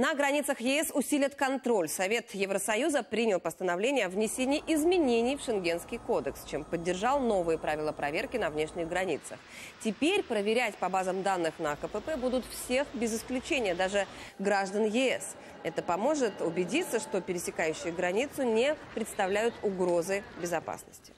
На границах ЕС усилят контроль. Совет Евросоюза принял постановление о внесении изменений в Шенгенский кодекс, чем поддержал новые правила проверки на внешних границах. Теперь проверять по базам данных на КПП будут всех без исключения, даже граждан ЕС. Это поможет убедиться, что пересекающие границу не представляют угрозы безопасности.